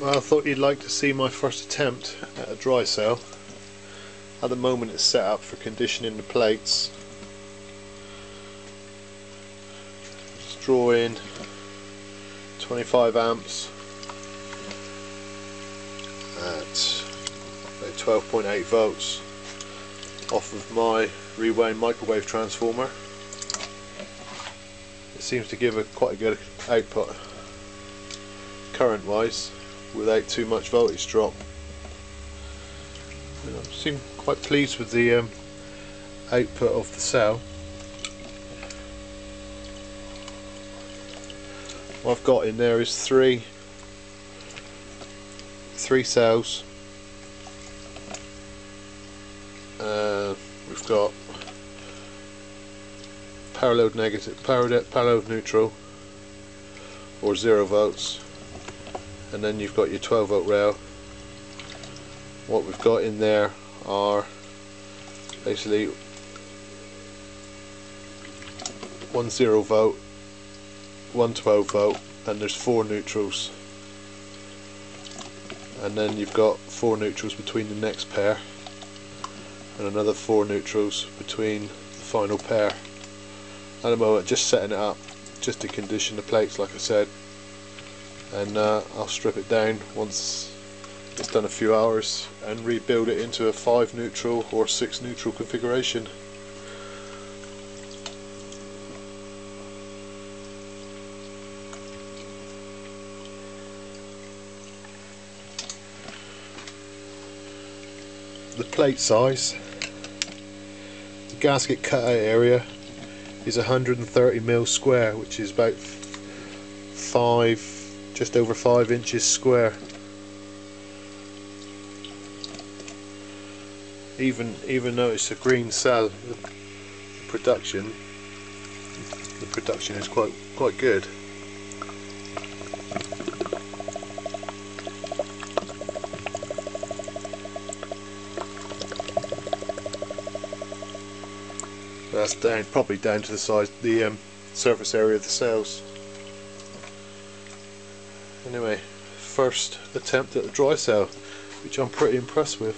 Well, I thought you'd like to see my first attempt at a dry cell. At the moment it's set up for conditioning the plates. Just draw in 25 amps at 12.8 volts off of my rewound microwave transformer. It seems to give a quite a good output current wise without too much voltage drop. I seem quite pleased with the um, output of the cell. What I've got in there is three three cells. Uh, we've got load negative, power neutral, or zero volts and then you've got your 12 volt rail. What we've got in there are basically one 0 volt one 12 volt and there's four neutrals. And then you've got four neutrals between the next pair and another four neutrals between the final pair. At the moment just setting it up just to condition the plates like I said and uh, I'll strip it down once it's done a few hours and rebuild it into a 5 neutral or 6 neutral configuration. The plate size, the gasket cutout area is 130 mil square which is about 5 just over 5 inches square. Even even though it's a green cell the production the production is quite quite good. That's down probably down to the size the um, surface area of the cells Anyway, first attempt at a dry cell, which I'm pretty impressed with.